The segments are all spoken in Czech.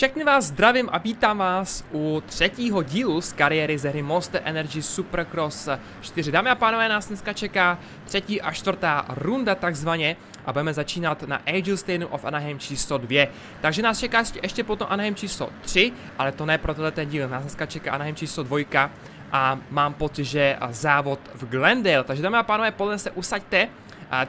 Všechny vás zdravím a vítám vás u třetího dílu z kariéry ze hry Monster Energy Supercross 4. Dámy a pánové, nás dneska čeká třetí a čtvrtá runda takzvaně a budeme začínat na Angel Stadium of Anaheim číslo 2. Takže nás čeká ještě potom Anaheim číslo 3, ale to ne pro tenhle díl, nás dneska čeká Anaheim číslo 2 a mám pocit, že závod v Glendale. Takže dámy a pánové, podle se usaďte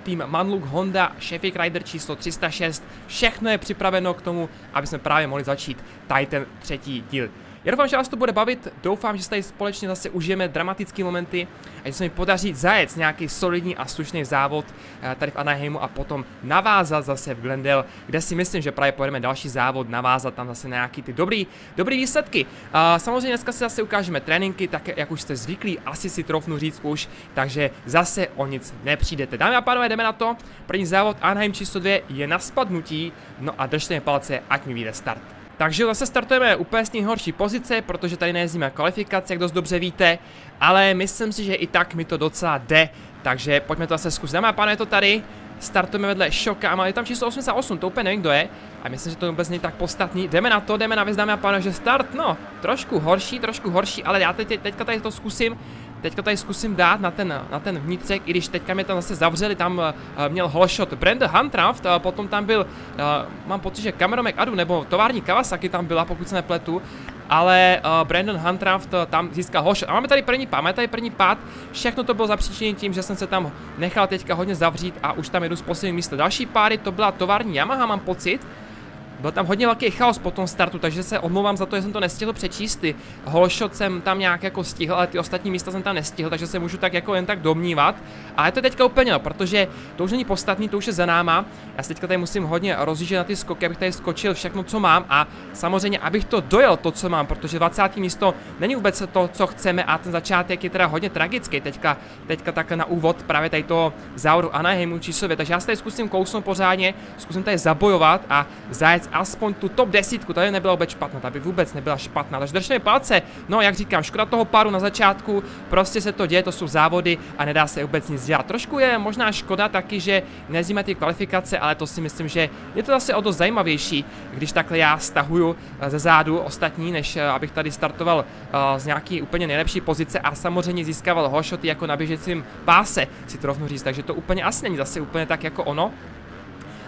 tým Manluk Honda Sheffield Rider číslo 306. Všechno je připraveno k tomu, aby jsme právě mohli začít ten třetí díl. Já doufám, že vás to bude bavit, doufám, že se tady společně zase užijeme dramatické momenty a že se mi podaří zajet nějaký solidní a slušný závod eh, tady v Anaheimu a potom navázat zase v Glendale, kde si myslím, že právě pojedeme další závod, navázat tam zase nějaký ty dobrý, dobrý výsledky. A samozřejmě dneska si zase ukážeme tréninky, tak jak už jste zvyklí, asi si trofnu říct už, takže zase o nic nepřijdete. Dámy a pánové, jdeme na to. První závod Anaheim číslo 2 je na spadnutí, no a držte mi palce, ať mi vyjde start. Takže zase startujeme úplně z horší pozice, protože tady nejezdíme kvalifikaci, jak dost dobře víte, ale myslím si, že i tak mi to docela jde, takže pojďme to zase zkusit. Dáme a je to tady, startujeme vedle Šoka a je tam číslo 88, to úplně nevím, kdo je, a myslím, že to vůbec není tak podstatný. Jdeme na to, jdeme na věc, dáme a pánové, že start, no, trošku horší, trošku horší, ale já teď, teďka tady to zkusím, Teďka tady zkusím dát na ten, na ten vnitřek, i když teďka mě tam zase zavřeli, tam uh, měl holshot Brenda Huntraft, uh, potom tam byl, uh, mám pocit, že Cameron McAdoo, nebo tovární Kawasaki tam byla, pokud se nepletu, ale uh, Brandon Huntraft tam získal holshot. A máme tady první pád, máme tady první pád, všechno to bylo zapříčiněno tím, že jsem se tam nechal teďka hodně zavřít a už tam jedu z posledního místa. Další páry, to byla tovární Yamaha, mám pocit, byl tam hodně velký chaos po tom startu, takže se omlouvám za to, že jsem to nestihl přečíst. Ty holshot jsem tam nějak jako stihl, ale ty ostatní místa jsem tam nestihl, takže se můžu tak jako jen tak domnívat. A je to teďka úplně, no, protože to už není podstatný, to už je za náma. Já se teďka tady musím hodně rozjíždět na ty skoky, abych tady skočil všechno, co mám a samozřejmě, abych to dojel to, co mám, protože 20. místo není vůbec to, co chceme a ten začátek je teda hodně tragický. Teďka, teďka tak na úvod právě tady toho závodu Anaheimu číslově, takže já se tady zkusím kousnout pořádně, zkusím tady zabojovat a zajet aspoň tu top desítku, tady nebyla vůbec špatná, ta by vůbec nebyla špatná, takže držte mi palce, no jak říkám, škoda toho páru na začátku, prostě se to děje, to jsou závody a nedá se vůbec nic dělat. Trošku je možná škoda taky, že nezíme ty kvalifikace, ale to si myslím, že je to zase o dost zajímavější, když takhle já stahuju eh, ze zádu ostatní, než eh, abych tady startoval eh, z nějaký úplně nejlepší pozice a samozřejmě získával hošoty jako na běžecím páse, si to rovnou říct, takže to úplně asi není zase úplně tak jako ono.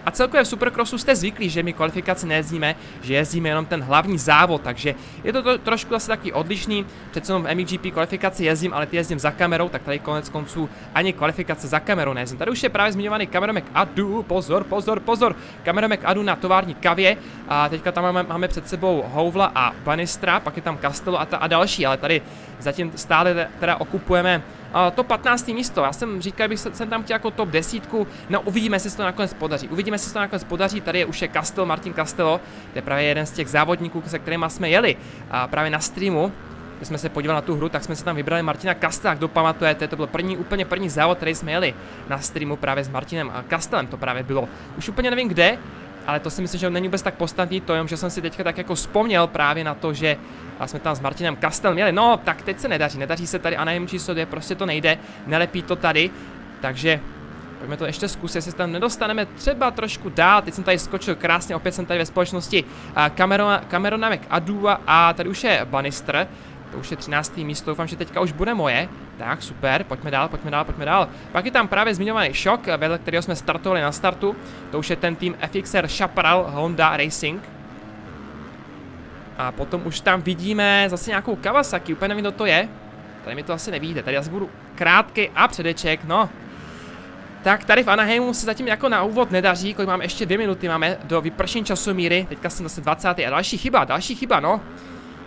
A celkově v Supercrossu jste zvyklí, že my kvalifikaci nejezdíme, že jezdíme jenom ten hlavní závod, takže je to, to trošku asi taky odlišný. Přece jenom v MXGP kvalifikaci jezdím, ale ty jezdím za kamerou, tak tady konec konců ani kvalifikace za kamerou nejezdím. Tady už je právě zmiňovaný Cameron McAdoo, pozor, pozor, pozor, Cameron McAdoo na tovární kavě a teďka tam máme, máme před sebou Houvla a Banistra, pak je tam Castello a, ta, a další, ale tady zatím stále teda okupujeme to 15. místo. Já jsem říkal, bych jsem tam chtěl jako top desítku, no uvidíme, jestli se to nakonec podaří. Uvidíme, jestli se to nakonec podaří. Tady je už je Castel, Martin Castello, to je právě jeden z těch závodníků, se kterými jsme jeli a právě na streamu. Když jsme se podívali na tu hru, tak jsme se tam vybrali Martina Kastela, kdo pamatujete, to byl první, úplně první závod, který jsme jeli na streamu právě s Martinem Kastelem, to právě bylo. Už úplně nevím kde, ale to si myslím, že není vůbec tak podstatný, to jenom, že jsem si teďka tak jako vzpomněl právě na to, že jsme tam s Martinem Kastel měli, no tak teď se nedaří, nedaří se tady a nevím číslo 2, prostě to nejde, nelepí to tady, takže pojďme to ještě zkusit, jestli se tam nedostaneme třeba trošku dál, teď jsem tady skočil krásně, opět jsem tady ve společnosti Camerona, Camerona McAdua a tady už je Bannister, to už je 13. místo, doufám, že teďka už bude moje. Tak, super, pojďme dál, pojďme dál, pojďme dál. Pak je tam právě zmiňovaný šok, vedle kterého jsme startovali na startu. To už je ten tým FXR Chaparral Honda Racing. A potom už tam vidíme zase nějakou Kawasaki, úplně nevím, kdo to je. Tady mi to asi nevíde, tady asi budu krátký a předeček, no. Tak tady v Anaheimu se zatím jako na úvod nedaří, kolik máme ještě dvě minuty, máme do vypršení časomíry, teďka jsem zase 20. a další chyba, další chyba, no.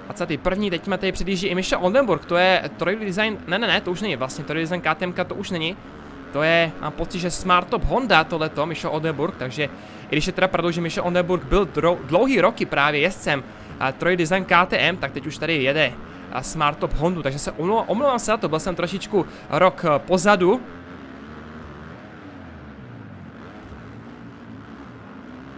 21. teď tady předjíždí i Misha Oldenburg, to je trojový design, ne, ne, ne, to už není vlastně, trojový design KTM, to už není. To je, mám pocit, že Smart Top Honda tohleto, Misha Oldenburg, takže i když je teda pravdou, že Misha Oldenburg byl dlouhý roky právě jezdcem a trojový design KTM, tak teď už tady jede a Smart Top Hondu, takže se omlouvám, omlouvám se na to, byl jsem trošičku rok eh, pozadu.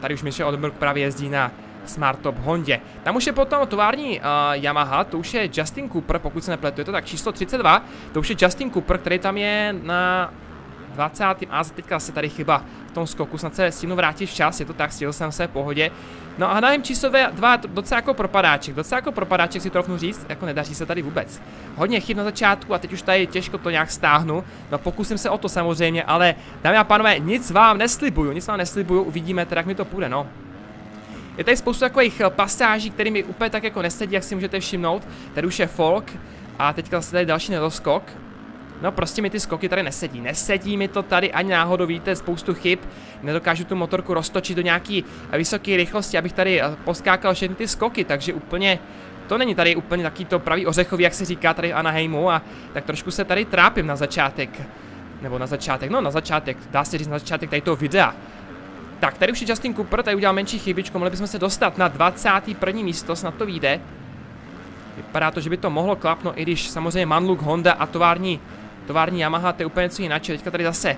Tady už Misha Oldenburg právě jezdí na Smart Top Hondě. Tam už je potom tovární uh, Yamaha, to už je Justin Cooper, pokud se nepletu, je to tak číslo 32, to už je Justin Cooper, který tam je na 20. a teďka se tady chyba v tom skoku, snad se stínu vrátit včas, je to tak, stihl jsem se v pohodě. No a na číslo dva docela jako propadáček, docela jako propadáček si trofnu říct, jako nedaří se tady vůbec. Hodně chyb na začátku a teď už tady těžko to nějak stáhnu, no pokusím se o to samozřejmě, ale dámy a pánové, nic vám neslibuju, nic vám neslibuju, uvidíme teda, jak mi to půjde, no. Je tady spoustu takových eh, pasáží, které mi úplně tak jako nesedí, jak si můžete všimnout. Tady už je folk a teďka se tady další nedoskok. No prostě mi ty skoky tady nesedí. Nesedí mi to tady ani náhodou, vidíte, spoustu chyb. Nedokážu tu motorku roztočit do nějaký vysoké rychlosti, abych tady eh, poskákal všechny ty skoky, takže úplně to není tady úplně taký to pravý ořechový, jak se říká tady v Anaheimu a tak trošku se tady trápím na začátek. Nebo na začátek, no na začátek, dá se říct na začátek tady toho videa. Tak, tady už je Justin Cooper, tady udělal menší chybičku, mohli bychom se dostat na 21. místo, snad to vyjde. Vypadá to, že by to mohlo klapnout, i když samozřejmě Manluk, Honda a tovární, tovární Yamaha, to je úplně něco jinak. Teďka tady zase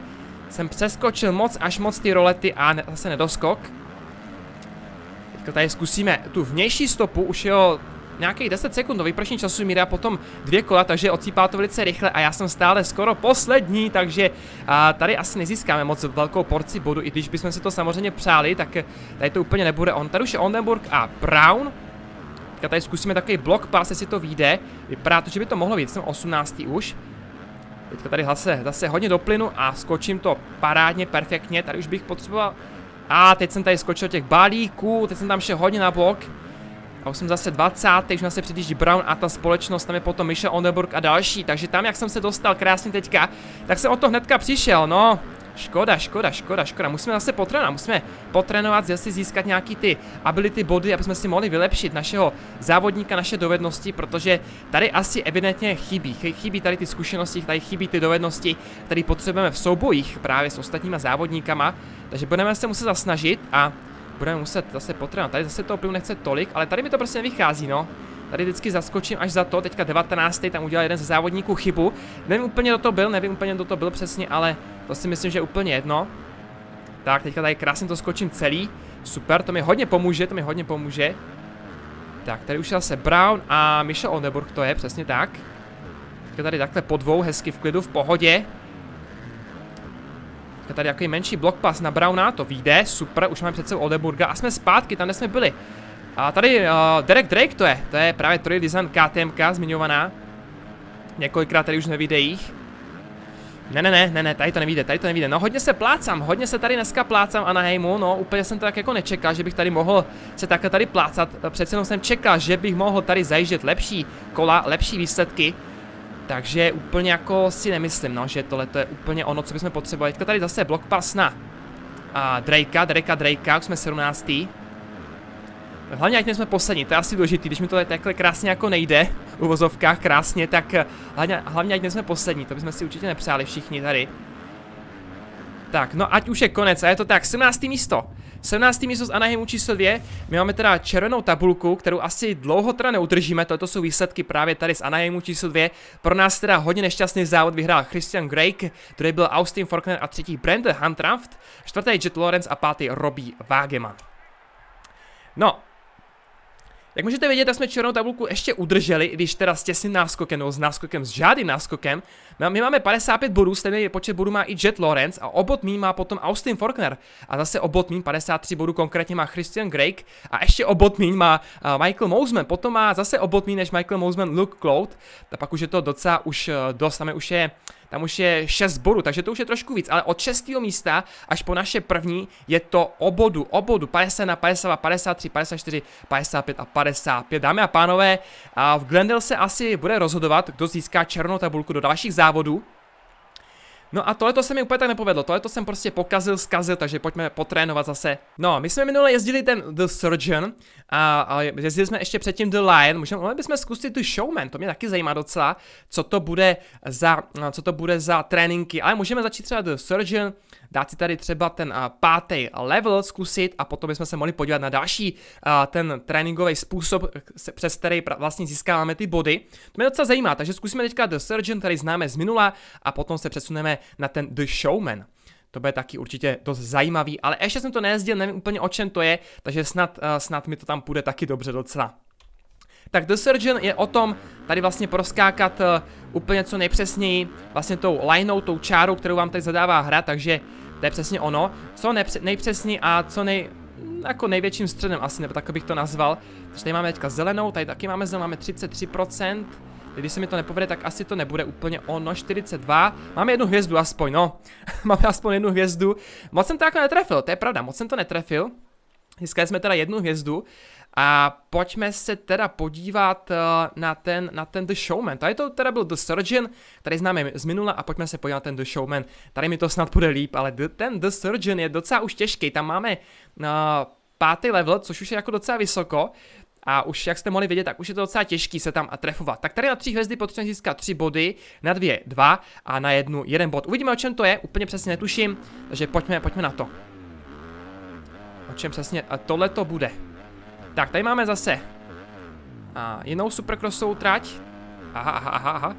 jsem přeskočil moc až moc ty rolety a ne, zase nedoskok. Teďka tady zkusíme tu vnější stopu, už jo nějakých 10 sekund do vypršení času mi dá potom dvě kola, takže odsýpá to velice rychle a já jsem stále skoro poslední, takže a, tady asi nezískáme moc velkou porci bodu, i když bychom si to samozřejmě přáli, tak tady to úplně nebude on. Tady už je Ondenburg a Brown. Teďka tady zkusíme takový blok pass, jestli to vyjde. Vypadá to, že by to mohlo být, jsem 18. už. Teďka tady zase, zase hodně do plynu a skočím to parádně, perfektně. Tady už bych potřeboval... A teď jsem tady skočil těch balíků, teď jsem tam šel hodně na blok. A už jsem zase 20, už se předjíždí Brown a ta společnost, tam je potom Michel Onderburg a další, takže tam jak jsem se dostal krásně teďka, tak jsem o to hnedka přišel, no. Škoda, škoda, škoda, škoda. Musíme zase potrénovat, musíme potrénovat, zase získat nějaký ty ability body, aby jsme si mohli vylepšit našeho závodníka, naše dovednosti, protože tady asi evidentně chybí. Chybí tady ty zkušenosti, tady chybí ty dovednosti, které potřebujeme v soubojích právě s ostatníma závodníkama. Takže budeme se muset zasnažit a budeme muset zase potrénovat. Tady zase to opravdu nechce tolik, ale tady mi to prostě nevychází, no. Tady vždycky zaskočím až za to, teďka 19. tam udělal jeden ze závodníků chybu. Nevím úplně, kdo to byl, nevím úplně, kdo to byl přesně, ale to si myslím, že je úplně jedno. Tak, teďka tady krásně to skočím celý. Super, to mi hodně pomůže, to mi hodně pomůže. Tak, tady už je zase Brown a Michel Ondeburg to je, přesně tak. Teďka tady takhle po dvou, hezky v klidu, v pohodě. Je tady jaký menší block pass na Browna, to vyjde, super, už máme před sebou Odeburga a jsme zpátky, tam jsme byli. A tady uh, Derek Drake to je, to je právě Troy Design KTMK zmiňovaná. Několikrát tady už na videích. Ne, ne, ne, ne, ne, tady to nevíde, tady to nevíde. No hodně se plácám, hodně se tady dneska plácám Anaheimu, no úplně jsem to tak jako nečekal, že bych tady mohl se takhle tady plácat. Přece jenom jsem čekal, že bych mohl tady zajíždět lepší kola, lepší výsledky. Takže úplně jako si nemyslím, no, že tohle je úplně ono, co bychom potřebovali. Teďka tady zase blok pass na a Drakea, Drakea, Drakea, už jsme 17. Hlavně ať jsme poslední, to je asi důležitý, když mi to takhle krásně jako nejde, u vozovkách krásně, tak eh, hlavně, hlavně ať jsme poslední, to bychom si určitě nepřáli všichni tady. Tak, no ať už je konec, a je to tak, 17. místo. 17. místo z Anaheimu číslo 2. My máme teda červenou tabulku, kterou asi dlouho teda neudržíme. Toto jsou výsledky právě tady z Anaheimu číslo 2. Pro nás teda hodně nešťastný závod vyhrál Christian Drake, který byl Austin Faulkner a třetí Brandon Huntraft, čtvrtý Jet Lawrence a pátý Robbie Wageman. No, jak můžete vidět, tak jsme černou tabulku ještě udrželi, i když teda s těsným náskokem, nebo s náskokem, s žádným náskokem. My máme 55 bodů, stejný počet bodů má i Jet Lawrence a obot mým má potom Austin Faulkner. A zase obot mým 53 bodů konkrétně má Christian Drake a ještě obot mým má uh, Michael Mouseman. Potom má zase obot mým než Michael Mouseman Luke Cloud. A pak už je to docela už uh, dost, tam už je tam už je 6 bodů, takže to už je trošku víc, ale od 6. místa až po naše první je to o bodu, o bodu 50 na 52, 53, 54, 55 a 55. Dámy a pánové, a v Glendale se asi bude rozhodovat, kdo získá černou tabulku do dalších závodů. No a tohle to se mi úplně tak nepovedlo, tohle to jsem prostě pokazil, zkazil, takže pojďme potrénovat zase. No, my jsme minule jezdili ten The Surgeon a, a jezdili jsme ještě předtím The Lion, můžeme, mohli bychom zkusit tu Showman, to mě taky zajímá docela, co to bude za, co to bude za tréninky, ale můžeme začít třeba The Surgeon, dát si tady třeba ten pátý level zkusit a potom bychom se mohli podívat na další ten tréninkový způsob, přes který vlastně získáváme ty body. To mě docela zajímá, takže zkusíme teďka The Surgeon, který známe z minula a potom se přesuneme na ten The Showman. To bude taky určitě dost zajímavý, ale ještě jsem to nejezdil, nevím úplně o čem to je, takže snad, snad mi to tam půjde taky dobře docela. Tak The Surgeon je o tom tady vlastně proskákat uh, úplně co nejpřesněji vlastně tou lineou, tou čárou, kterou vám tady zadává hra, takže To je přesně ono. Co nejpřesněji a co nej, jako největším středem asi, nebo tak bych to nazval. Takže tady máme teďka zelenou, tady taky máme zelenou, máme 33%. Když se mi to nepovede, tak asi to nebude úplně ono, 42. Máme jednu hvězdu aspoň, no. máme aspoň jednu hvězdu. Moc jsem to jako netrefil, to je pravda, moc jsem to netrefil. Získali jsme teda jednu hvězdu. A pojďme se teda podívat uh, na ten, na ten The Showman. Tady to teda byl The Surgeon, který známe z minula a pojďme se podívat na ten The Showman. Tady mi to snad bude líp, ale ten The Surgeon je docela už těžký. Tam máme uh, pátý level, což už je jako docela vysoko. A už jak jste mohli vidět, tak už je to docela těžký se tam trefovat. Tak tady na tři hvězdy potřebujeme získat tři body, na dvě dva a na jednu jeden bod. Uvidíme o čem to je, úplně přesně netuším, takže pojďme, pojďme na to. O čem přesně tohle to bude. Tak, tady máme zase a jinou supercrossovou trať. Aha, aha, aha, aha.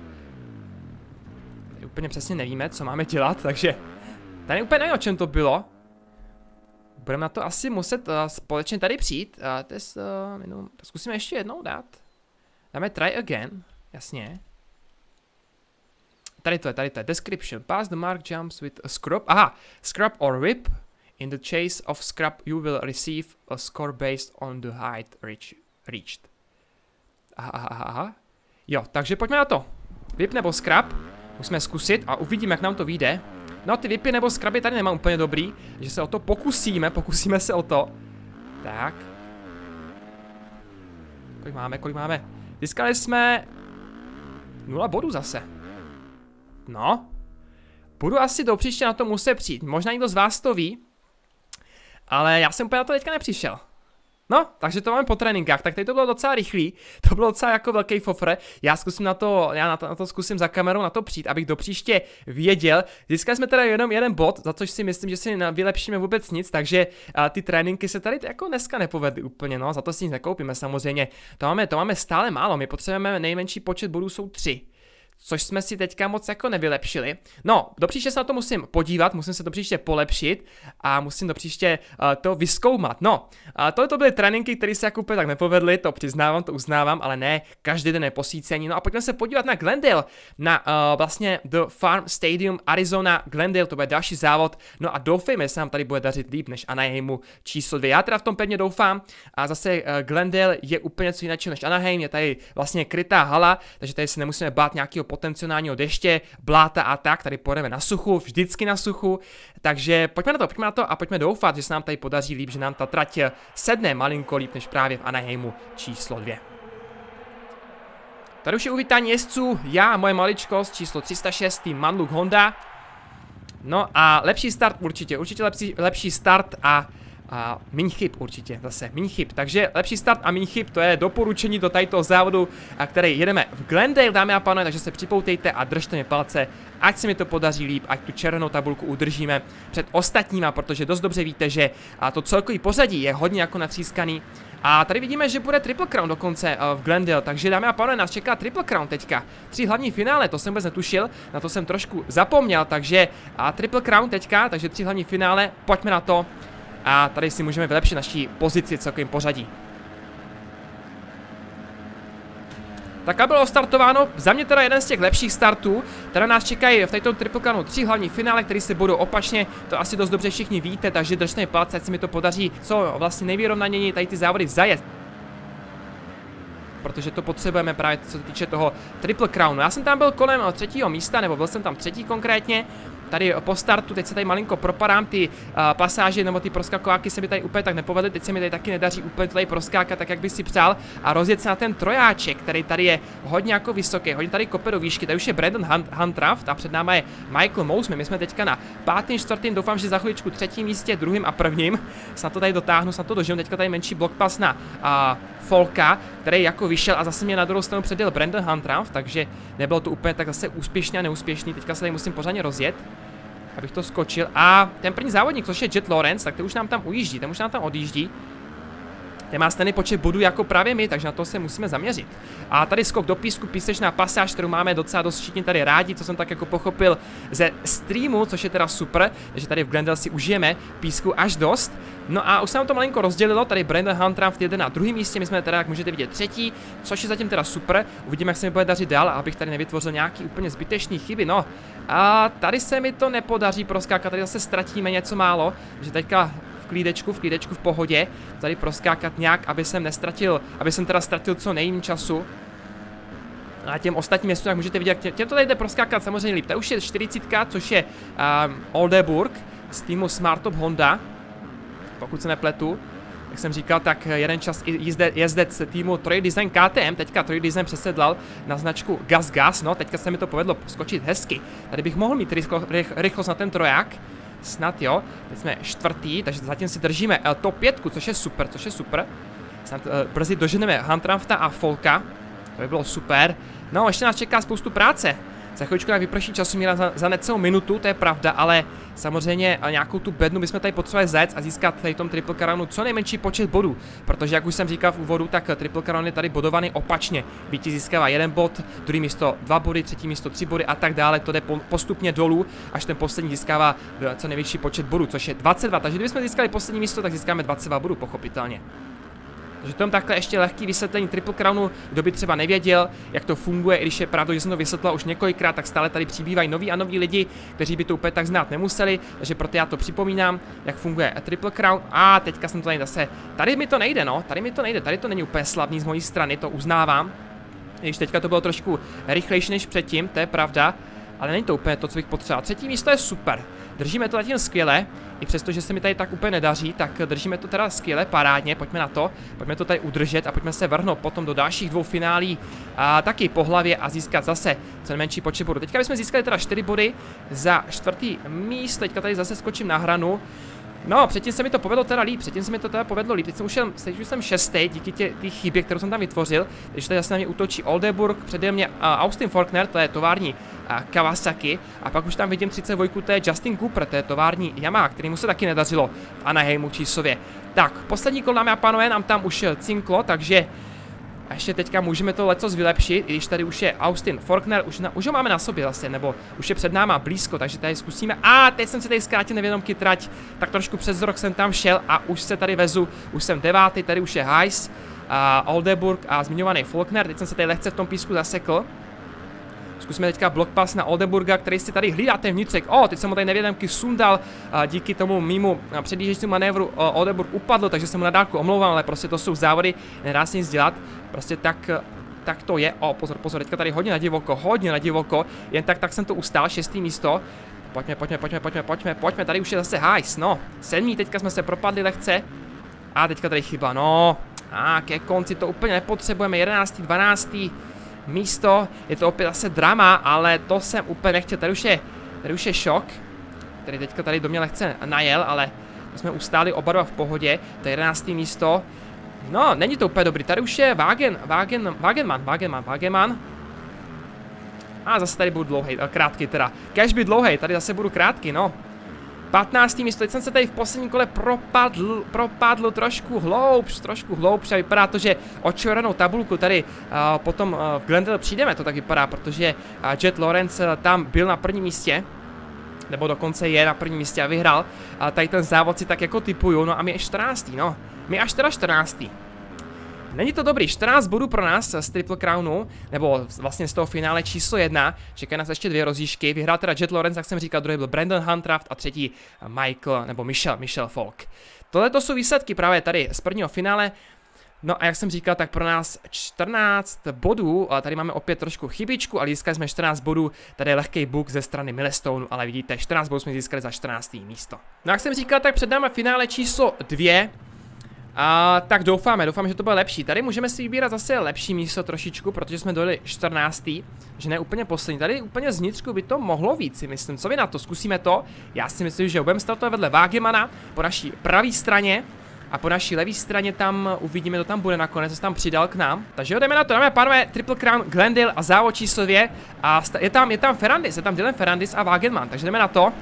Tady úplně přesně nevíme, co máme dělat, takže tady úplně nevím, o čem to bylo. Budeme na to asi muset uh, společně tady přijít. Uh, test, uh, minul... Zkusíme ještě jednou dát. Dáme try again, jasně. Tady to je, tady to je. Description. Pass the mark jumps with a scrub. Aha, scrub or whip. In the chase of scrub you will receive a score based on the height reach, reached. Aha, aha, aha. Jo, takže pojďme na to. Whip nebo scrub. Musíme zkusit a uvidíme, jak nám to vyjde. No ty vypy nebo skraby tady nemám úplně dobrý, že se o to pokusíme, pokusíme se o to. Tak. Kolik máme, kolik máme? Získali jsme... Nula bodů zase. No. Budu asi do příště na to muset přijít. Možná někdo z vás to ví. Ale já jsem úplně na to teďka nepřišel. No, takže to máme po tréninkách, tak tady to bylo docela rychlý, to bylo docela jako velký fofr, já zkusím na to, já na to, na to zkusím za kamerou na to přijít, abych do příště věděl. Získali jsme teda jenom jeden bod, za což si myslím, že si vylepšíme vůbec nic, takže uh, ty tréninky se tady jako dneska nepovedly úplně, no, za to si nic nekoupíme samozřejmě. To máme, to máme stále málo, my potřebujeme nejmenší počet bodů jsou tři což jsme si teďka moc jako nevylepšili. No, do příště se na to musím podívat, musím se do příště polepšit a musím do příště uh, to vyskoumat. No, uh, tohle to byly tréninky, které se jako úplně tak nepovedly, to přiznávám, to uznávám, ale ne, každý den je posícení. No a pojďme se podívat na Glendale, na uh, vlastně The Farm Stadium Arizona Glendale, to bude další závod. No a doufejme, že se nám tady bude dařit líp než Anaheimu číslo dvě. Já teda v tom pevně doufám a zase uh, Glendale je úplně co jiného než Anaheim, je tady vlastně krytá hala, takže tady se nemusíme bát nějakého potenciálního deště, bláta a tak, tady pojedeme na suchu, vždycky na suchu, takže pojďme na to, pojďme na to a pojďme doufat, že se nám tady podaří líp, že nám ta trať sedne malinko líp než právě v Anaheimu číslo 2. Tady už je uvítání jezdců, já, moje maličkost, číslo 306, Manluk Honda. No a lepší start určitě, určitě lepší, lepší start a a míň chyb určitě, zase míň chyb. Takže lepší start a míň chyb, to je doporučení do tadyto závodu, a který jedeme v Glendale, dámy a pánové, takže se připoutejte a držte mi palce, ať se mi to podaří líp, ať tu červenou tabulku udržíme před ostatníma, protože dost dobře víte, že a to celkový pořadí je hodně jako natřískaný. A tady vidíme, že bude Triple Crown dokonce uh, v Glendale, takže dámy a pánové, nás čeká Triple Crown teďka. Tři hlavní finále, to jsem vůbec netušil, na to jsem trošku zapomněl, takže a Triple Crown teďka, takže tři hlavní finále, pojďme na to a tady si můžeme vylepšit naší pozici celkovým pořadí. Tak a bylo startováno, za mě teda jeden z těch lepších startů, teda nás čekají v této triplekanu tři hlavní finále, které se budou opačně, to asi dost dobře všichni víte, takže držte palce, ať se mi to podaří, co vlastně nejvyrovnaněji tady ty závody zajet protože to potřebujeme právě co se týče toho Triple Crownu. Já jsem tam byl kolem třetího místa, nebo byl jsem tam třetí konkrétně, tady po startu, teď se tady malinko propadám, ty uh, pasáže nebo ty proskakováky se mi tady úplně tak nepovedly, teď se mi tady taky nedaří úplně tady proskákat tak, jak by si přál a rozjet se na ten trojáček, který tady je hodně jako vysoký, hodně tady kope do výšky, tady už je Brandon Hunt, Huntraft a před námi je Michael Mousman, my jsme teďka na pátým, čtvrtým, doufám, že za chviličku třetím místě, druhým a prvním, snad to tady dotáhnu, snad to dožiju, teďka tady menší blockpass na uh, Folka, který jako vyšel a zase mě na druhou stranu předjel Brandon Huntraft, takže nebylo to úplně tak zase úspěšně a neúspěšný, teďka se tady musím pořádně rozjet abych to skočil. A ten první závodník, což je Jet Lawrence, tak ten už nám tam ujíždí, ten už nám tam odjíždí. Ten má stejný počet bodů jako právě my, takže na to se musíme zaměřit. A tady skok do písku, písečná pasáž, kterou máme docela dost všichni tady rádi, co jsem tak jako pochopil ze streamu, což je teda super, takže tady v Glendale si užijeme písku až dost. No a už se nám to malinko rozdělilo, tady Brandon v na druhém místě, my jsme teda, jak můžete vidět, třetí, což je zatím teda super. Uvidíme, jak se mi bude dařit dál, abych tady nevytvořil nějaký úplně zbytečný chyby. No, a tady se mi to nepodaří proskákat, tady zase ztratíme něco málo, že teďka klídečku, v klídečku v pohodě, tady proskákat nějak, aby jsem nestratil, aby jsem teda ztratil co nejméně času. A těm ostatním městům, jak můžete vidět, těm to tady jde proskákat samozřejmě líp. To už je 40, což je um, Oldeburg z týmu Smart Top Honda, pokud se nepletu. Jak jsem říkal, tak jeden čas jezde, jezdec týmu Troy Design KTM, teďka Troy Design přesedlal na značku Gas Gas, no teďka se mi to povedlo skočit hezky. Tady bych mohl mít rychlo, rych, rychlost na ten troják, Snad jo. Teď jsme čtvrtý, takže zatím si držíme uh, top 5, což je super, což je super. Snad uh, brzy doženeme Huntrafta a Folka. To by bylo super. No, ještě nás čeká spoustu práce. Za chvíličku nám vyprší časomíra za, za necelou minutu, to je pravda, ale samozřejmě nějakou tu bednu bychom tady potřebovali zec a získat tady tom triple caronu co nejmenší počet bodů, protože jak už jsem říkal v úvodu, tak triple caron je tady bodovaný opačně. Vítěz získává jeden bod, druhý místo dva body, třetí místo tři body a tak dále, to jde postupně dolů, až ten poslední získává eh, co největší počet bodů, což je 22, takže kdybychom získali poslední místo, tak získáme 22 bodů, pochopitelně. Takže to je takhle ještě lehký vysvětlení Triple Crownu, kdo by třeba nevěděl, jak to funguje, i když je pravda, že jsem to vysvětlil už několikrát, tak stále tady přibývají noví a noví lidi, kteří by to úplně tak znát nemuseli, takže proto já to připomínám, jak funguje Triple Crown. A teďka jsem to tady zase, tady mi to nejde, no, tady mi to nejde, tady to není úplně slavný z mojí strany, to uznávám. Když teďka to bylo trošku rychlejší než předtím, to je pravda, ale není to úplně to, co bych potřeboval. Třetí místo je super. Držíme to zatím skvěle, i přesto, že se mi tady tak úplně nedaří, tak držíme to teda skvěle, parádně, pojďme na to, pojďme to tady udržet a pojďme se vrhnout potom do dalších dvou finálí a taky po hlavě a získat zase co nejmenší počet bodů. Teďka bychom získali teda 4 body za čtvrtý místo, teďka tady zase skočím na hranu, No, předtím se mi to povedlo teda líp, předtím se mi to teda povedlo líp. Teď jsem už, teď už jsem šestý díky té chybě, kterou jsem tam vytvořil. Takže tady zase na mě útočí Oldeburg, přede mě uh, Austin Faulkner, to je tovární uh, Kawasaki. A pak už tam vidím 32, to je Justin Cooper, to je tovární Yamaha, který mu se taky nedařilo v Anaheimu čísově. Tak, poslední kol, dámy a pánové, nám tam už cinklo, takže a ještě teďka můžeme to leco vylepšit, i když tady už je Austin Faulkner, už, na, už ho máme na sobě zase, nebo už je před náma blízko, takže tady zkusíme. A teď jsem se tady zkrátil nevědomky trať, tak trošku přes rok jsem tam šel a už se tady vezu, už jsem devátý, tady už je Heiss, a Oldeburg a zmiňovaný Faulkner, teď jsem se tady lehce v tom písku zasekl. Zkusíme teďka blockpass na Oldenburga, který si tady hlídá ten vnitřek. O, teď jsem mu tady nevědomky sundal a díky tomu mýmu předjíždějícímu manévru Oldenburg upadl, takže jsem mu na dálku omlouvám, ale prostě to jsou závody, nedá se nic dělat. Prostě tak tak to je. O, pozor, pozor, teďka tady hodně na divoko, hodně na divoko. Jen tak, tak jsem to ustál, šestý místo. Pojďme, pojďme, pojďme, pojďme, pojďme, pojďme, tady už je zase hajs, no. Sedmý, teďka jsme se propadli lehce. A teďka tady chyba, no. A ke konci to úplně nepotřebujeme, 11. 12 místo, je to opět zase drama, ale to jsem úplně nechtěl, tady už je, tady už je šok, který teďka tady do mě lehce najel, ale to jsme ustáli oba dva v pohodě, to je 11. místo, no, není to úplně dobrý, tady už je Wagen, Wagen, Wagenman, Wagenman, Wagenman, a zase tady budu dlouhý, krátký teda, kež by dlouhý, tady zase budu krátký, no, 15. místo, teď jsem se tady v posledním kole propadl, propadl trošku hloubš, trošku hloubš a vypadá to, že očoranou tabulku tady uh, potom uh, v Glendale přijdeme, to tak vypadá, protože uh, Jet Lawrence uh, tam byl na prvním místě, nebo dokonce je na prvním místě a vyhrál. A tady ten závod si tak jako typuju, no a my je 14. no. My až teda 14. Není to dobrý, 14 bodů pro nás z Triple Crownu, nebo vlastně z toho finále číslo 1. Čekají nás ještě dvě rozíšky. Vyhrál teda Jet Lawrence, jak jsem říkal, druhý byl Brandon Huntraft a třetí Michael, nebo Michel, Michel Falk. Tohle to jsou výsledky právě tady z prvního finále. No a jak jsem říkal, tak pro nás 14 bodů, a tady máme opět trošku chybičku, ale získali jsme 14 bodů, tady je lehký buk ze strany Millstone, ale vidíte, 14 bodů jsme získali za 14. místo. No jak jsem říkal, tak před námi finále číslo 2, a tak doufáme, doufám, že to bude lepší. Tady můžeme si vybírat zase lepší místo trošičku, protože jsme dojeli 14. Že ne úplně poslední. Tady úplně z vnitřku by to mohlo víc, si myslím. Co vy na to? Zkusíme to. Já si myslím, že budeme startovat vedle Vágemana po naší pravé straně. A po naší levé straně tam uvidíme, to tam bude nakonec, se tam přidal k nám. Takže jdeme na to, dáme pánové, Triple Crown, Glendale a závod číslo 2. A je tam, je tam Ferrandis, je tam Dylan Ferrandis a Wagenman, takže jdeme na to.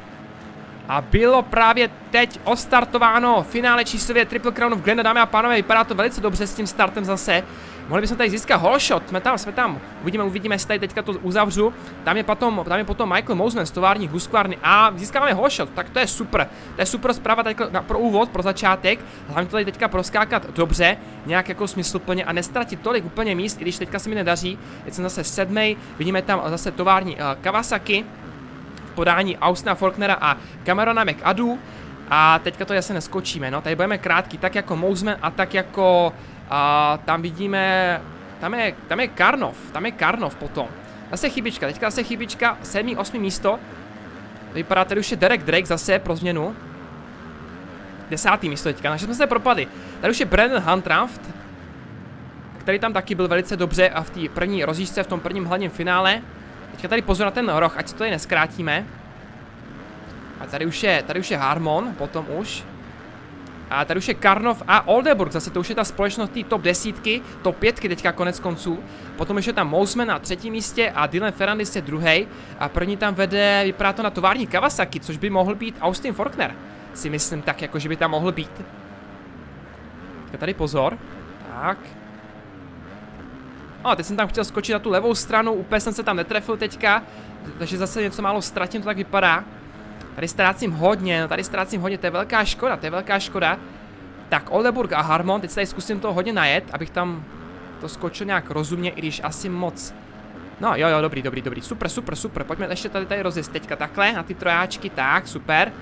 A bylo právě teď ostartováno finále číslově Triple Crown of Glenda, dámy a pánové, vypadá to velice dobře s tím startem zase. Mohli bychom tady získat holshot, jsme tam, jsme tam, uvidíme, uvidíme, jestli tady teďka to uzavřu. Tam je potom, tam je potom Michael Mosman z tovární Husqvarny a získáme holshot, tak to je super. To je super zpráva teď pro úvod, pro začátek. Hlavně to tady teďka proskákat dobře, nějak jako smysluplně a nestratit tolik úplně míst, i když teďka se mi nedaří. Teď jsem zase sedmý, vidíme tam zase tovární uh, Kawasaki podání Austina Faulknera a Camerona McAdoo. A teďka to jasně neskočíme, no, tady budeme krátký, tak jako Mouseman a tak jako a tam vidíme, tam je, tam je Karnov, tam je Karnov potom. Zase chybička, teďka zase chybička, 7. 8. místo. To vypadá, tady už je Derek Drake zase pro změnu. Desátý místo teďka, naše jsme se propadli. Tady už je Brandon Huntraft, který tam taky byl velice dobře a v té první rozjížďce, v tom prvním hlavním finále. Teďka tady pozor na ten roh, ať si to tady neskrátíme. A tady už je, tady už je Harmon, potom už. A tady už je Karnov a Oldenburg, zase to už je ta společnost té top desítky, top pětky teďka konec konců. Potom ještě tam Mousman na třetím místě a Dylan Ferrandis je druhý. A první tam vede, vypadá to na tovární Kawasaki, což by mohl být Austin Faulkner. Si myslím tak, jako že by tam mohl být. Teďka tady pozor. Tak. A teď jsem tam chtěl skočit na tu levou stranu, úplně jsem se tam netrefil teďka, takže zase něco málo ztratím, to tak vypadá. Tady ztrácím hodně, no tady ztrácím hodně, to je velká škoda, to je velká škoda. Tak Oldenburg a Harmon, teď se tady zkusím to hodně najet, abych tam to skočil nějak rozumně, i když asi moc. No jo, jo, dobrý, dobrý, dobrý, super, super, super, pojďme ještě tady, tady rozjezd teďka takhle, na ty trojáčky, tak, super.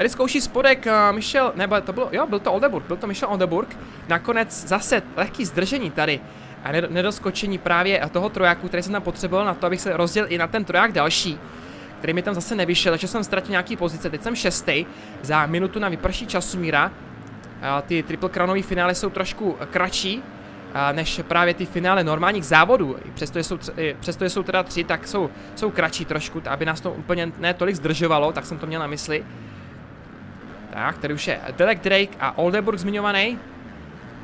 Tady zkouší spodek uh, Michel, nebo to bylo, jo, byl to Oldenburg, byl to Michel Oldenburg. Nakonec zase lehký zdržení tady a nedoskočení právě toho trojáku, který jsem tam potřeboval na to, abych se rozdělil i na ten troják další který mi tam zase nevyšel, takže jsem ztratil nějaký pozice. Teď jsem šestý za minutu na vyprší času míra. Ty triple crownové finále jsou trošku kratší než právě ty finále normálních závodů. Přestože jsou, přestože jsou teda tři, tak jsou, jsou kratší trošku, aby nás to úplně ne tolik zdržovalo, tak jsem to měl na mysli. Tak, tady už je Derek Drake a Oldenburg zmiňovaný.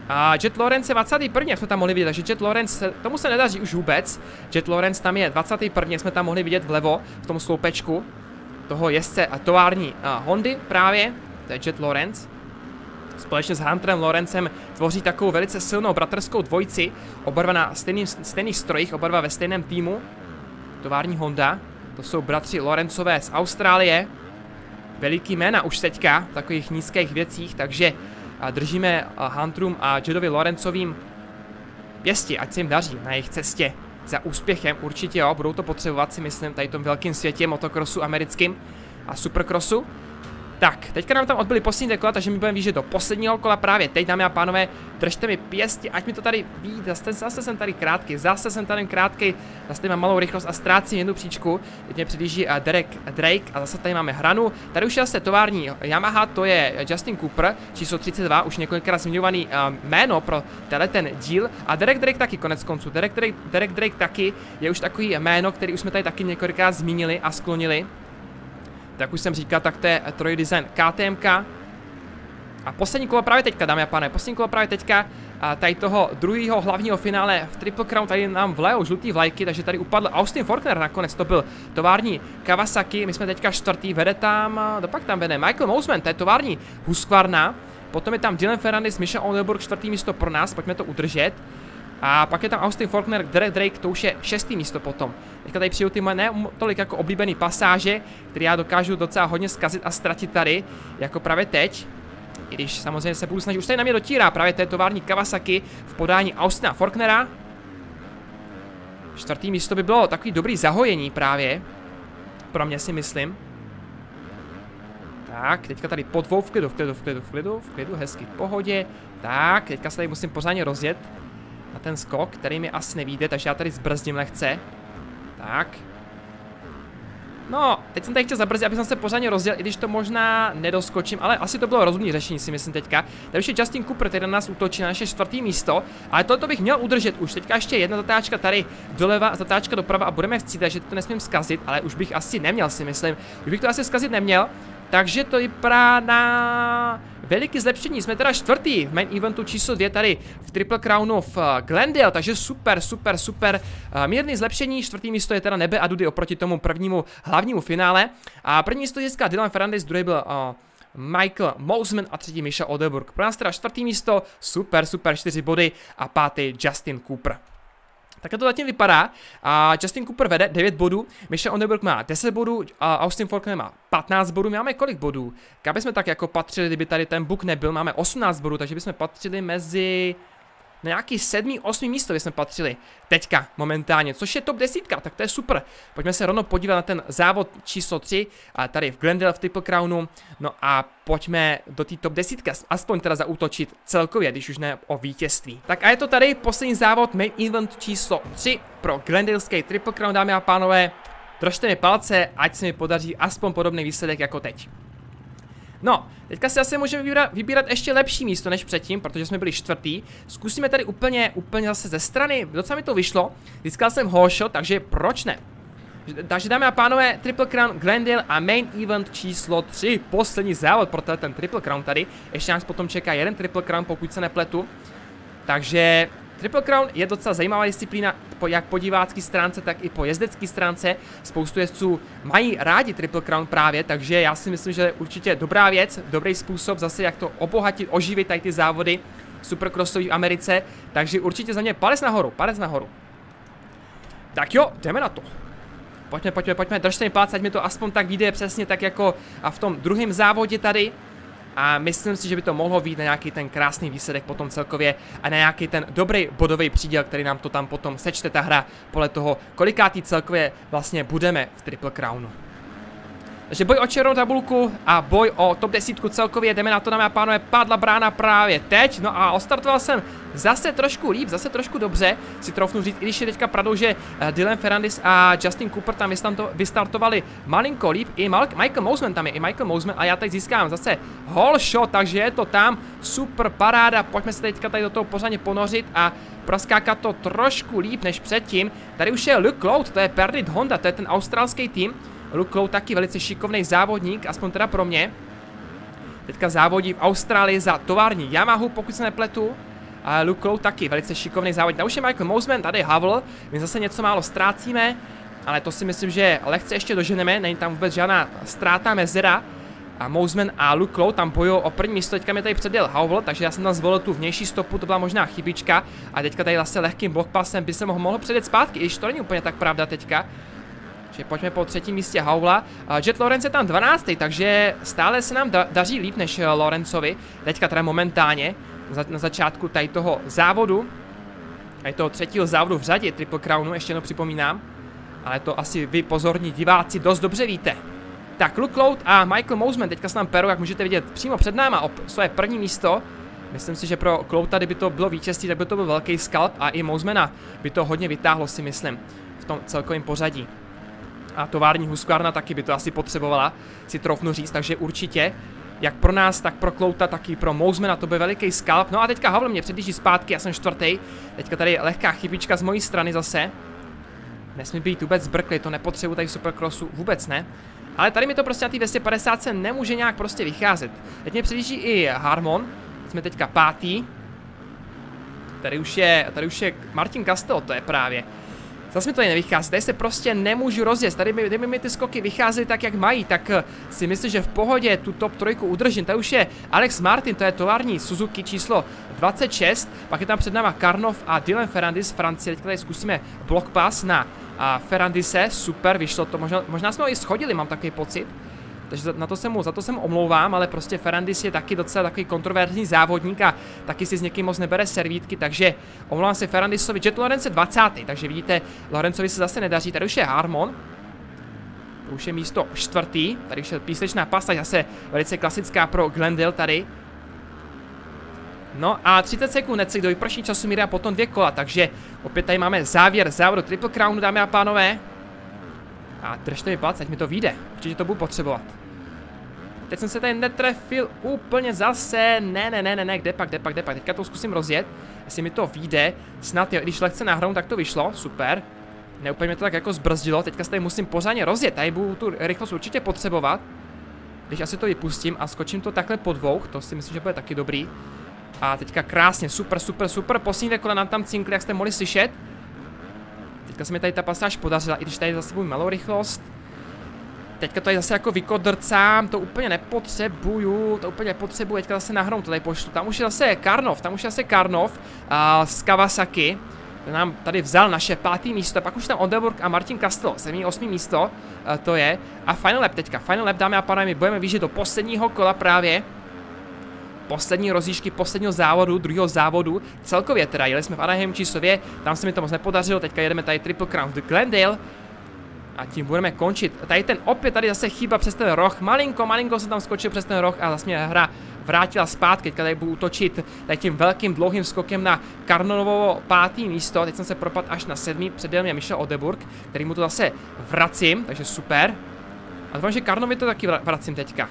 A Jet Lawrence je 21. jak jsme tam mohli vidět, takže Jet Lawrence, tomu se nedaří už vůbec. Jet Lawrence tam je 21. jsme tam mohli vidět vlevo, v tom sloupečku toho jezdce a tovární a Hondy právě, to je Jet Lawrence. Společně s Hunterem Lawrencem tvoří takovou velice silnou bratrskou dvojici, oba dva na stejný, stejných strojích, oba dva ve stejném týmu. Tovární Honda, to jsou bratři Lawrenceové z Austrálie. Veliký jména už teďka v takových nízkých věcích, takže držíme Huntrům a Jedovi Lorencovým pěsti, ať se jim daří na jejich cestě za úspěchem, určitě jo, budou to potřebovat si myslím tady tom velkém světě motokrosu americkým a supercrossu. Tak, teďka nám tam odbyly poslední kola, takže my budeme výžet do posledního kola právě teď, dámy a pánové, držte mi pěsti, ať mi to tady ví, zase, zase jsem tady krátký, zase jsem tady krátký, zase tady mám malou rychlost a ztrácím jednu příčku, teď mě předjíždí uh, Derek Drake a zase tady máme hranu, tady už je zase tovární Yamaha, to je Justin Cooper, číslo 32, už několikrát zmiňovaný uh, jméno pro tenhle ten díl. A Derek Drake taky konec konců, Derek Drake, Derek Drake taky je už takový jméno, který už jsme tady taky několikrát zmínili a sklonili, tak už jsem říkal, tak to je Troy Design KTMK. A poslední kolo právě teďka, dámy a pane, poslední kolo právě teďka a tady toho druhého hlavního finále v Triple Crown, tady nám vlejou žlutý vlajky, takže tady upadl Austin Faulkner nakonec, to byl tovární Kawasaki, my jsme teďka čtvrtý, vede tam, pak tam vede Michael Mosman, to je tovární Husqvarna, potom je tam Dylan Ferrandis, Michel Oldenburg, čtvrtý místo pro nás, pojďme to udržet. A pak je tam Austin Faulkner, Derek Drake, to už je šestý místo potom. Teďka tady přijdu ty moje ne tolik jako oblíbený pasáže, které já dokážu docela hodně zkazit a ztratit tady, jako právě teď. I když samozřejmě se budu snažit, už tady na mě dotírá právě té tovární Kawasaki v podání Austina Faulknera. Čtvrtý místo by bylo takový dobrý zahojení právě. Pro mě si myslím. Tak, teďka tady po dvou v klidu, v klidu, v klidu, v klidu, v klidu, hezky v pohodě. Tak, teďka se tady musím pořádně rozjet na ten skok, který mi asi nevíde, takže já tady zbrzdím lehce. Tak. No, teď jsem tady chtěl zabrzdit, aby se pořádně rozdělil, i když to možná nedoskočím, ale asi to bylo rozumné řešení, si myslím teďka. Tady už je Justin Cooper, který na nás útočí na naše čtvrtý místo, ale tohle bych měl udržet už. Teďka ještě jedna zatáčka tady doleva, zatáčka doprava a budeme chcít, takže to nesmím zkazit, ale už bych asi neměl, si myslím. Už bych to asi zkazit neměl, takže to vypadá na... veliký zlepšení, jsme teda čtvrtý v main eventu číslo dvě tady v Triple Crownu v eh, Glendale, takže super, super, super, uh, mírný zlepšení, čtvrtý místo je teda nebe a dudy oproti tomu prvnímu hlavnímu finále a první místo získá Dylan Ferrandis, druhý byl uh, Michael Mousman a třetí Misha Odeburg. Pro nás teda čtvrtý místo, super, super, čtyři body a pátý Justin Cooper. Tak to zatím vypadá. A Justin Cooper vede 9 bodů, Misha Onderberg má 10 bodů, a Austin Faulkner má 15 bodů. My máme kolik bodů? Kam bychom tak jako patřili, kdyby tady ten book nebyl? Máme 18 bodů, takže bychom patřili mezi na nějaký sedmý, osmý místo jsme patřili teďka momentálně, což je top desítka, tak to je super. Pojďme se rovnou podívat na ten závod číslo 3, a tady v Glendale v Triple Crownu, no a pojďme do té top desítky, aspoň teda zaútočit celkově, když už ne o vítězství. Tak a je to tady poslední závod, main event číslo 3 pro Glendaleské Triple Crown, dámy a pánové. Držte mi palce, ať se mi podaří aspoň podobný výsledek jako teď. No, teďka si asi můžeme vybírat, vybírat ještě lepší místo než předtím, protože jsme byli čtvrtý. Zkusíme tady úplně, úplně zase ze strany, docela mi to vyšlo. Získal jsem shot, takže proč ne? Takže dámy a pánové, Triple Crown Glendale a Main Event číslo 3, poslední závod pro ten Triple Crown tady. Ještě nás potom čeká jeden Triple Crown, pokud se nepletu. Takže Triple Crown je docela zajímavá disciplína, jak po divácké stránce, tak i po jezdecké stránce. Spoustu jezdců mají rádi Triple Crown právě, takže já si myslím, že je určitě dobrá věc, dobrý způsob zase, jak to obohatit, oživit tady ty závody supercrossový v Americe. Takže určitě za mě palec nahoru, palec nahoru. Tak jo, jdeme na to. Pojďme, pojďme, pojďme, držte mi palce, ať mi to aspoň tak vyjde přesně tak jako a v tom druhém závodě tady a myslím si, že by to mohlo být na nějaký ten krásný výsledek potom celkově a na nějaký ten dobrý bodový příděl, který nám to tam potom sečte ta hra podle toho, kolikátý celkově vlastně budeme v Triple Crownu. Takže boj o černou tabulku a boj o top desítku celkově, jdeme na to dámy a pánové, padla brána právě teď, no a ostartoval jsem zase trošku líp, zase trošku dobře, si troufnu říct, i když je teďka pravdou, že eh, Dylan Ferrandis a Justin Cooper tam vystartovali malinko líp, i Michael Mousman tam je, i Michael Mousman a já teď získám zase hole shot, takže je to tam, super paráda, pojďme se teďka tady do toho pořádně ponořit a proskákat to trošku líp než předtím. Tady už je Luke Loud, to je Perdit Honda, to je ten australský tým, Luke taky velice šikovný závodník, aspoň teda pro mě. Teďka závodí v Austrálii za tovární Yamahu, pokud se nepletu. A Luke taky velice šikovný závodník. Tam už je Michael Mousman, tady Havel. My zase něco málo ztrácíme, ale to si myslím, že lehce ještě doženeme. Není tam vůbec žádná ztráta mezera. A Mousman a Luke Lowe tam bojují o první místo, teďka mi tady předjel Howell, takže já jsem tam zvolil tu vnější stopu, to byla možná chybička. A teďka tady zase lehkým blockpassem by se mohl, mohl předjet zpátky, i když to není úplně tak pravda teďka. Takže pojďme po třetím místě Haula. Jet Lorenz je tam 12. takže stále se nám da daří líp než eh, Lorencovi. Teďka teda momentálně na začátku tady toho závodu. Tady toho třetího závodu v řadě Triple Crownu, ještě jednou připomínám. Ale to asi vy pozorní diváci dost dobře víte. Tak Luke Loud a Michael Mousman teďka se nám perou, jak můžete vidět, přímo před náma o své první místo. Myslím si, že pro Clouta, kdyby to bylo vítězství, tak by to byl velký skalp a i Mousmana by to hodně vytáhlo, si myslím, v tom celkovém pořadí a tovární huskárna taky by to asi potřebovala, si troufnu říct, takže určitě jak pro nás, tak pro Klouta, tak i pro Mouzmana, to byl veliký skalp. No a teďka Havl mě předjíždí zpátky, já jsem čtvrtý. Teďka tady lehká chybička z mojí strany zase. Nesmí být vůbec zbrkli, to nepotřebuji tady Supercrossu, vůbec ne. Ale tady mi to prostě na té 250 se nemůže nějak prostě vycházet. Teď mě předjíždí i Harmon, jsme teďka pátý. Tady už je, tady už je Martin Castel, to je právě. Zase mi to nevychází, tady se prostě nemůžu rozjet, tady mi, kdyby mi ty skoky vycházely tak, jak mají, tak eh, si myslím, že v pohodě tu top trojku udržím. Tady už je Alex Martin, to je tovární Suzuki číslo 26, pak je tam před náma Karnov a Dylan Ferrandis z Francie, teď tady zkusíme block pass na a Ferrandise, super, vyšlo to, možná, možná jsme ho i schodili, mám takový pocit. Takže na to se mu, za to se mu omlouvám, ale prostě Ferrandis je taky docela takový kontroverzní závodník a taky si s někým moc nebere servítky, takže omlouvám se Ferrandisovi. Jet Lorence 20. Takže vidíte, Lorencovi se zase nedaří. Tady už je Harmon. To už je místo čtvrtý. Tady už je písečná pasta, zase velice klasická pro Glendale tady. No a 30 sekund necek do vyprší času míry a potom dvě kola, takže opět tady máme závěr závodu Triple Crownu, dámy a pánové. A držte mi palce, ať mi to vyjde. Určitě to budu potřebovat. Teď jsem se tady netrefil úplně zase. Ne, ne, ne, ne, ne, kde pak, kde pak, kde pak. Teďka to zkusím rozjet. Jestli mi to vyjde. Snad jo, když lehce nahrou, tak to vyšlo. Super. Neúplně mě to tak jako zbrzdilo. Teďka se tady musím pořádně rozjet. Tady budu tu rychlost určitě potřebovat. když asi to vypustím a skočím to takhle po dvou, to si myslím, že bude taky dobrý. A teďka krásně, super, super, super, poslední kole nám tam cinkli, jak jste mohli slyšet. Teďka se mi tady ta pasáž podařila, i když tady zase budu malou rychlost. Teďka to je zase jako vykodrcám, to úplně nepotřebuju, to úplně nepotřebuju, teďka zase nahrnou to tady pošlu. Tam už je zase Karnov, tam už je zase Karnov uh, z Kawasaki. Ten nám tady vzal naše pátý místo, pak už tam Odeburg a Martin Castro, sedmý, osmý místo, uh, to je. A Final Lap teďka, Final Lap dámy a pánové, my budeme vyžít do posledního kola právě. Poslední rozjížky posledního závodu, druhého závodu, celkově teda, jeli jsme v Anaheim číslově, tam se mi to moc nepodařilo, teďka jedeme tady Triple Crown v Glendale, a tím budeme končit. Tady ten opět tady zase chyba přes ten roh. Malinko, malinko se tam skočil přes ten roh a zase mě hra vrátila zpátky. Teď tady budu útočit tady tím velkým dlouhým skokem na Karnonovo pátý místo. Teď jsem se propadl až na sedmý. Předěl mě Michel Odeburg, který mu to zase vracím, takže super. A doufám, že Karnovi to taky vracím teďka.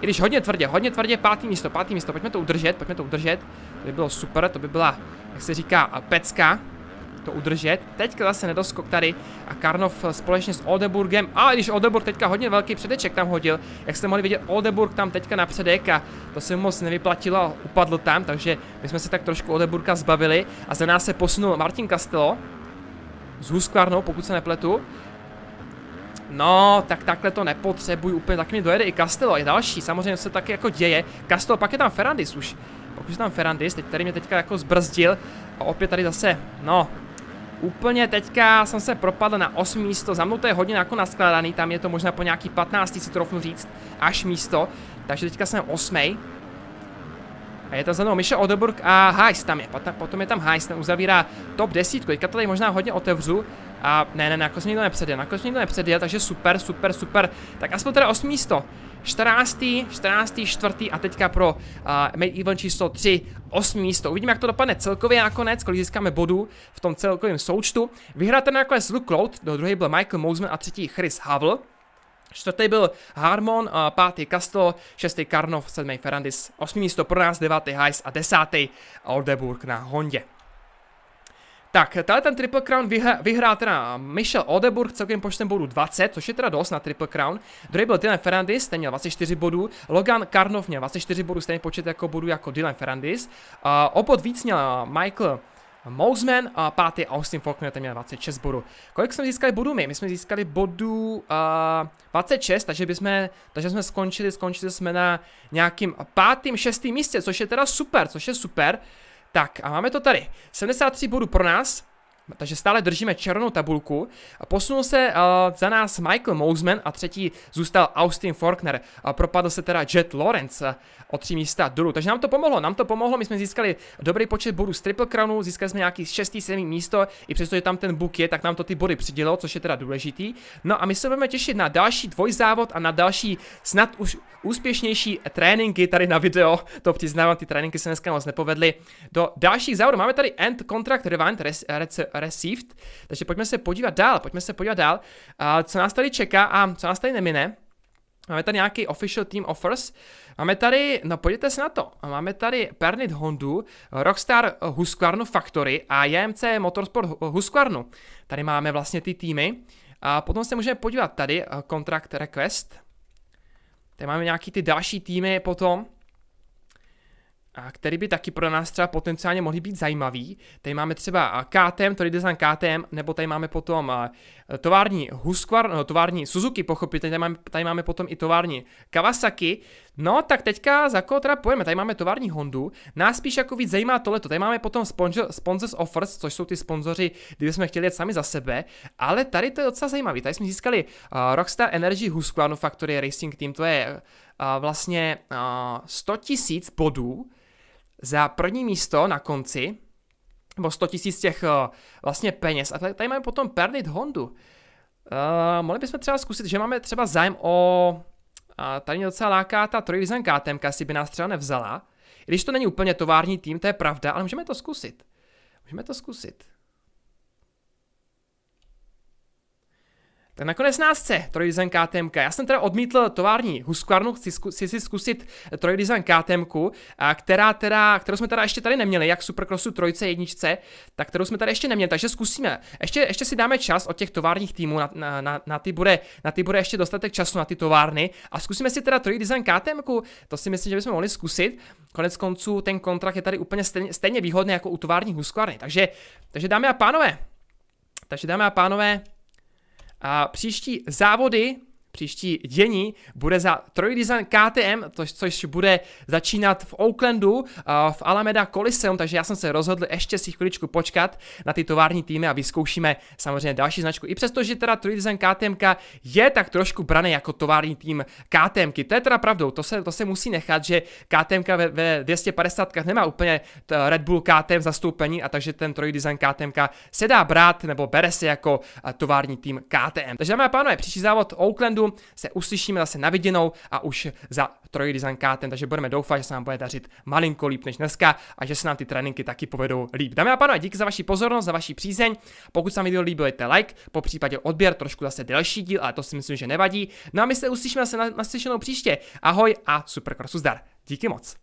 I když hodně tvrdě, hodně tvrdě, pátý místo, pátý místo, pojďme to udržet, pojďme to udržet. To by bylo super, to by byla, jak se říká, pecka to udržet. Teďka zase nedoskok tady a Karnov společně s Oldeburgem. A když Oldeburg teďka hodně velký předeček tam hodil, jak jste mohli vidět, Oldeburg tam teďka na předek a to se mu moc nevyplatilo a upadl tam, takže my jsme se tak trošku Oldeburga zbavili a za nás se posunul Martin Castello s Husqvarnou, pokud se nepletu. No, tak takhle to nepotřebuji úplně, tak mi dojede i Castello, je další, samozřejmě se taky jako děje. Castello, pak je tam Ferrandis už, pokud je tam Ferrandis, teď tady mě teďka jako zbrzdil a opět tady zase, no, Úplně teďka jsem se propadl na 8 místo, za mnou to je hodně jako naskládaný, tam je to možná po nějaký 15, si trofnu říct, až místo, takže teďka jsem 8. A je tam za mnou Michel Odeburg a Heist tam je, potom je tam Heist, ten uzavírá top 10, teďka tady možná hodně otevřu, a ne, ne, nakonec to nepředjel, nakonec to nepředjel, takže super, super, super, tak aspoň teda 8 místo. 14. 14. 4. a teďka pro uh, Made Event číslo 3, 8 místo. Uvidíme, jak to dopadne celkově nakonec, kolik získáme bodů v tom celkovém součtu. Vyhráte nakonec Luke Cloud, do druhé byl Michael Mosman a třetí Chris Havel. Čtvrtý byl Harmon, pátý Castle, šestý Karnov, sedmý Ferrandis, osmý místo pro nás, devátý Heiss a desátý Oldeburg na Hondě. Tak, tady ten Triple Crown vyhrál, vyhrál teda Michel Odeburg celkem počtem bodů 20, což je teda dost na Triple Crown. Druhý byl Dylan Ferrandis, ten měl 24 bodů. Logan Karnov měl 24 bodů, stejný počet jako bodů jako Dylan Ferrandis. Uh, obod víc měl Michael Mousman a pátý Austin Faulkner, ten měl 26 bodů. Kolik jsme získali bodů my? My jsme získali bodů uh, 26, takže bychom, takže jsme skončili, skončili jsme na nějakým pátým, šestým místě, což je teda super, což je super. Tak a máme to tady. 73 bodů pro nás, takže stále držíme černou tabulku. Posunul se uh, za nás Michael Mosman a třetí zůstal Austin Faulkner. Uh, propadl se teda Jet Lawrence uh, o tři místa dolů. Takže nám to pomohlo, nám to pomohlo, my jsme získali dobrý počet bodů z Triple Crownu, získali jsme nějaký 6. 7. místo, i přesto, že tam ten book je, tak nám to ty body přidělo, což je teda důležitý. No a my se budeme těšit na další dvojzávod a na další snad už úspěšnější tréninky tady na video. To přiznávám, ty tréninky se dneska moc nepovedly. Do dalších závodů máme tady End Contract Revant, received. Takže pojďme se podívat dál, pojďme se podívat dál, uh, co nás tady čeká a co nás tady nemine. Máme tady nějaký official team offers. Máme tady, no podívejte se na to, máme tady Pernit Hondu, Rockstar Husqvarna Factory a JMC Motorsport Husqvarna. Tady máme vlastně ty týmy. A potom se můžeme podívat tady, Contract Request. Tady máme nějaký ty další týmy potom a který by taky pro nás třeba potenciálně mohly být zajímavý. Tady máme třeba KTM, to design KTM, nebo tady máme potom tovární Husqvarna, no, tovární Suzuki, pochopitelně, tady máme, tady máme potom i tovární Kawasaki. No, tak teďka za koho teda pojeme, tady máme tovární Hondu, nás spíš jako víc zajímá tohleto, tady máme potom sponsor, Sponsors Offers, což jsou ty sponzoři, kdyby jsme chtěli jet sami za sebe, ale tady to je docela zajímavý, tady jsme získali uh, Rockstar Energy Husqvarna Factory Racing Team, to je uh, vlastně uh, 100 000 bodů, za první místo na konci, nebo 100 tisíc těch uh, vlastně peněz. A tady, máme potom Pernit Hondu. Uh, mohli bychom třeba zkusit, že máme třeba zájem o... Uh, tady mě docela láká ta trojdesign KTM, asi by nás třeba nevzala. I když to není úplně tovární tým, to je pravda, ale můžeme to zkusit. Můžeme to zkusit. Tak nakonec nás chce Trojdesign KTM. Já jsem teda odmítl tovární Husqvarnu, chci, zku, chci si zkusit Trojdesign KTM, která teda, kterou jsme teda ještě tady neměli, jak Supercrossu trojce jedničce, tak kterou jsme tady ještě neměli, takže zkusíme. Ještě, ještě si dáme čas od těch továrních týmů, na, na, na, na, ty bude, na ty bude ještě dostatek času na ty továrny a zkusíme si teda Trojdesign KTM, to si myslím, že bychom mohli zkusit. Konec konců ten kontrakt je tady úplně stejně, stejně výhodný jako u továrních Husqvarny, takže, takže dámy a pánové, takže dámy a pánové, a příští závody příští dění bude za Trojdesign KTM, to, což bude začínat v Oaklandu, uh, v Alameda Coliseum, takže já jsem se rozhodl ještě si chviličku počkat na ty tovární týmy a vyzkoušíme samozřejmě další značku. I přesto, že teda Trojdesign KTM je tak trošku braný jako tovární tým KTM, to je teda pravdou, to se, to se musí nechat, že KTM ve, ve 250 nemá úplně Red Bull KTM zastoupení a takže ten Trojdesign KTM se dá brát nebo bere se jako tovární tým KTM. Takže dámy a pánové, příští závod Oaklandu se uslyšíme zase na viděnou a už za Design Káten, takže budeme doufat, že se nám bude dařit malinko líp než dneska a že se nám ty tréninky taky povedou líp. Dámy a pánové, díky za vaši pozornost, za vaši přízeň. Pokud se vám video líbilo, dejte like, po případě odběr, trošku zase delší díl, ale to si myslím, že nevadí. No a my se uslyšíme zase na, na příště. Ahoj a super zdar. Díky moc.